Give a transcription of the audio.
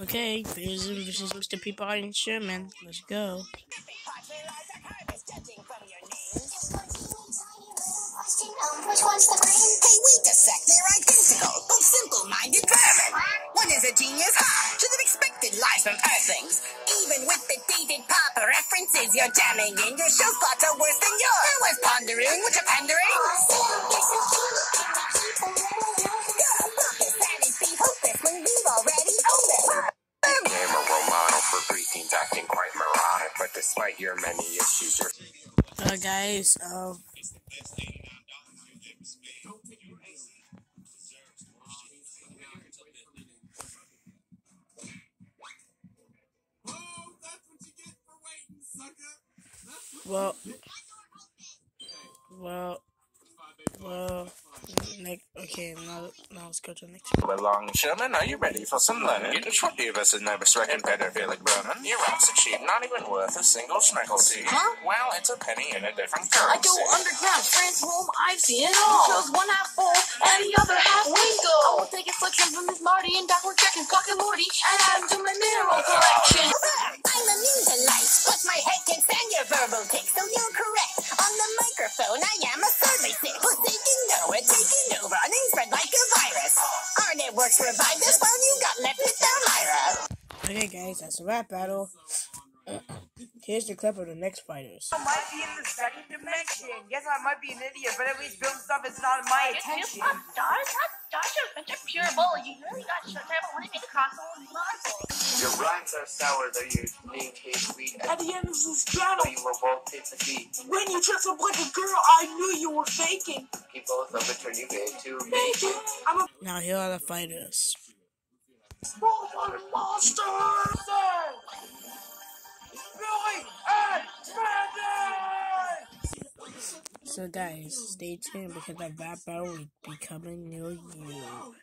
Okay, Vision versus Mr. Peabody and Sherman. Let's go. Which one's the green? Hey, identical, simple-minded vermin. One is a genius, ha! Should have expected from Earthlings. Even with the dated pop references you're jamming in, your show plots are worse than yours. Was pondering, what you pandering? Became a Romano for acting quite moronic, but despite your many issues, you're Uh, guys, um, well, well, well, next, okay, now, now let's go to the next one. Belong, Sherman, are you ready for some learning? You just what give us a nervous wrecking better feel like burning. Your rocks are cheap, not even worth a single schmeckle seed. Huh? Well, it's a penny in a different I go underground, underground, transform, I've seen it all. Shows one half full and the other half wingo. I will take a selection from Miss Marty and Dr. Jack and Cock and Morty and Our networks revived us while you got left with Elmyra. Okay, guys, that's a rap battle. Here's the clip of the next fighters. I might be in the second dimension. Yes, I might be an idiot, but at least film stuff is not my attention. Dodge, Dodge is such a pure bull. You really got shut down when you make a console and console. Your rhymes are sour, though your name tastes sweet. At the end of this channel, you will both take the beat. when you dress up like a girl, I knew you were faking. People of the turn you gay to Faking? I'm a Now here are the fighters. robot monster! Billy and Mandy! So guys, stay tuned because that rap battle will be coming near you.